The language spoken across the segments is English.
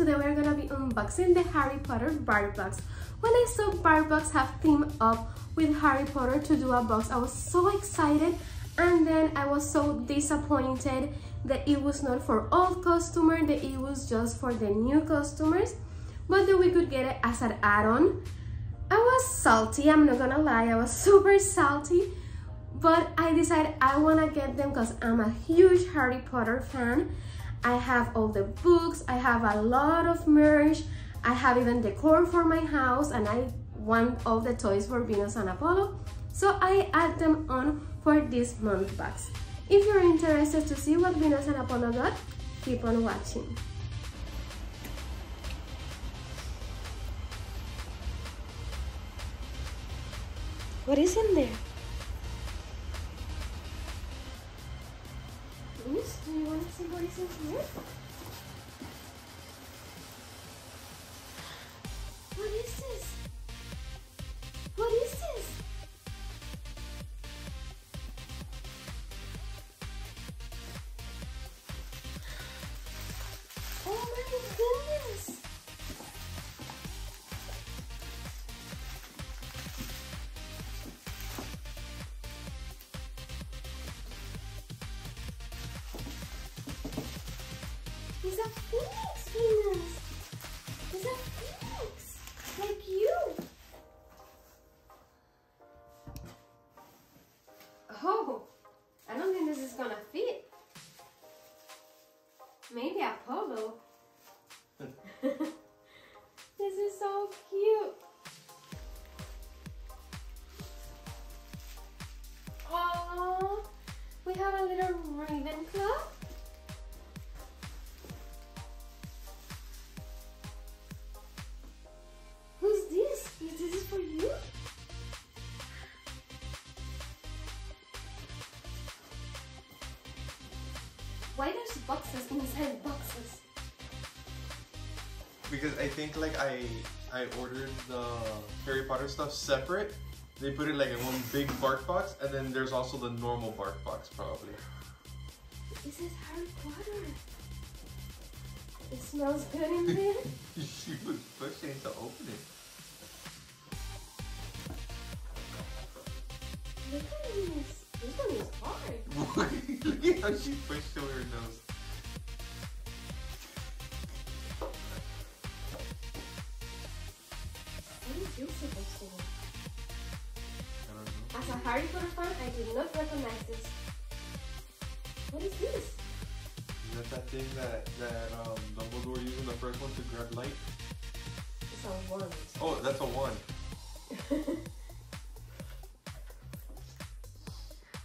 today we're gonna be unboxing the Harry Potter Bark Box. When I saw Bark Box have teamed up with Harry Potter to do a box, I was so excited and then I was so disappointed that it was not for old customers, that it was just for the new customers, but that we could get it as an add-on. I was salty, I'm not gonna lie, I was super salty, but I decided I wanna get them because I'm a huge Harry Potter fan. I have all the books, I have a lot of merch, I have even decor for my house, and I want all the toys for Venus and Apollo. So I add them on for this month box. If you're interested to see what Venus and Apollo got, keep on watching. What is in there? See what is in here? Boxes inside boxes? Because I think like I I ordered the Harry Potter stuff separate. They put it like in one big bark box, and then there's also the normal bark box probably. This is Harry Potter. It smells good in there. she was pushing to open it. Look at this. This one is hard. Look at how she pushed to her nose. A Harry Potter fan, I did not recognize this. What is this? Is that that thing that that um, Dumbledore used in the first one to grab light? It's a wand. Oh, that's a one.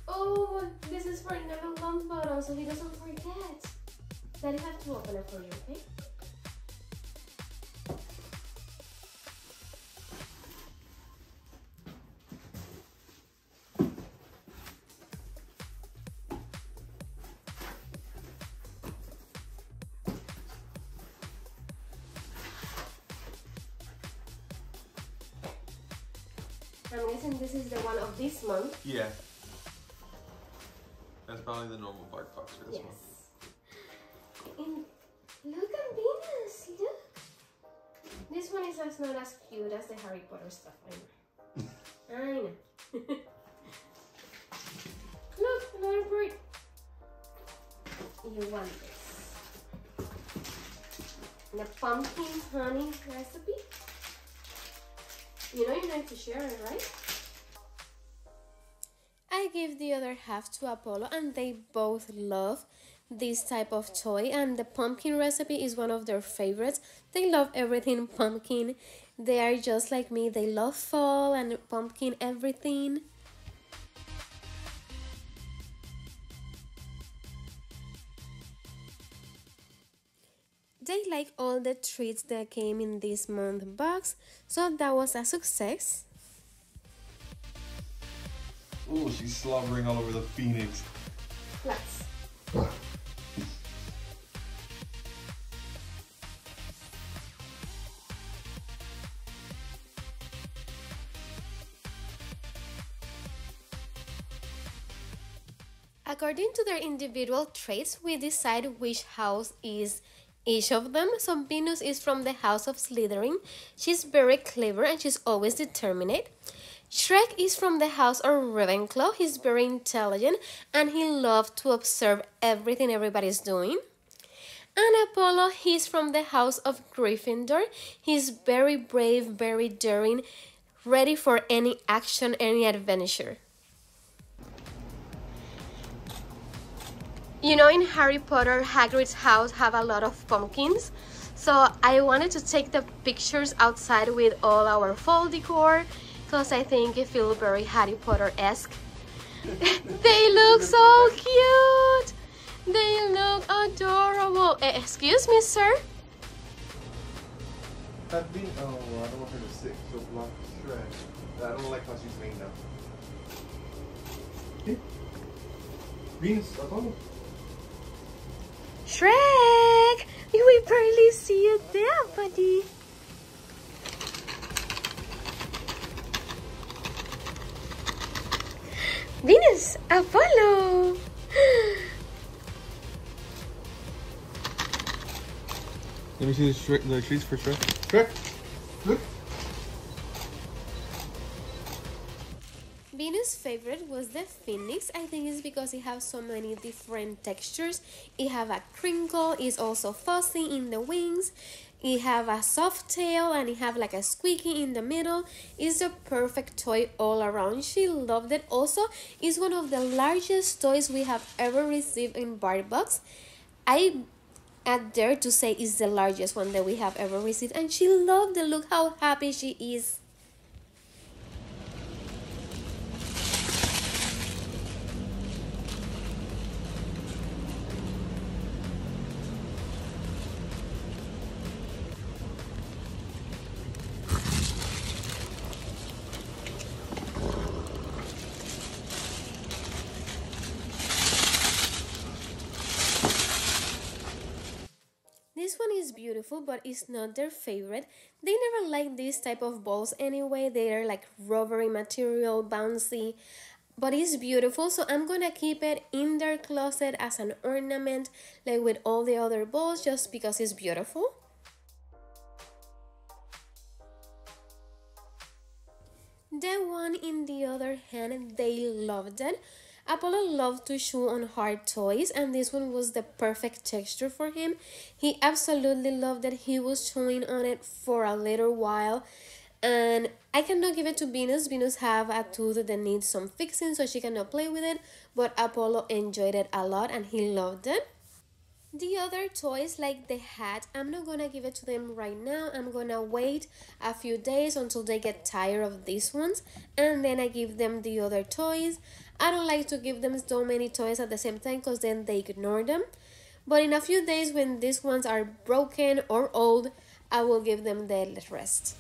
oh, this is for Neville Longbottom, so he doesn't forget. Daddy have to open it for you, okay? I'm guessing this is the one of this month. Yeah. That's probably the normal bark box for this one. And look at Venus, look. This one is as not as cute as the Harry Potter stuff, I know. I know. look, another bird. You want this. A pumpkin honey recipe. You know you like to share it, right? I give the other half to Apollo and they both love this type of toy and the pumpkin recipe is one of their favorites. They love everything pumpkin. They are just like me. They love fall and pumpkin everything. They like all the treats that came in this month box, so that was a success. Oh, she's slobbering all over the phoenix. Let's. According to their individual traits, we decide which house is each of them. So Venus is from the house of Slytherin. She's very clever and she's always determined. Shrek is from the house of Ravenclaw. He's very intelligent and he loves to observe everything everybody's doing. And Apollo, he's from the house of Gryffindor. He's very brave, very daring, ready for any action, any adventure. You know, in Harry Potter, Hagrid's house have a lot of pumpkins. So I wanted to take the pictures outside with all our fall decor because I think it feels very Harry Potter-esque. they look so cute! They look adorable. Eh, excuse me, sir? I've been, oh, I don't want her to sit, so block. I don't like how she's down. Hey. Venus, Apollo. Shrek! We barely see you there, buddy. Venus, Apollo! Let me see the, the trees for Shrek. Shrek, Venus' favorite was the phoenix. I think it's because it has so many different textures. It have a crinkle, it's also fuzzy in the wings. It have a soft tail and it have like a squeaky in the middle. It's a perfect toy all around. She loved it. Also, it's one of the largest toys we have ever received in Bark Box. I dare to say it's the largest one that we have ever received and she loved it. Look how happy she is. Beautiful, but it's not their favorite. They never like this type of balls anyway. They are like rubbery material, bouncy, but it's beautiful. So I'm gonna keep it in their closet as an ornament, like with all the other balls, just because it's beautiful. The one in the other hand, they loved it. Apollo loved to chew on hard toys, and this one was the perfect texture for him. He absolutely loved that he was chewing on it for a little while. And I cannot give it to Venus. Venus have a tooth that needs some fixing, so she cannot play with it. But Apollo enjoyed it a lot, and he loved it. The other toys like the hat, I'm not gonna give it to them right now. I'm gonna wait a few days until they get tired of these ones and then I give them the other toys. I don't like to give them so many toys at the same time because then they ignore them. But in a few days when these ones are broken or old, I will give them the rest.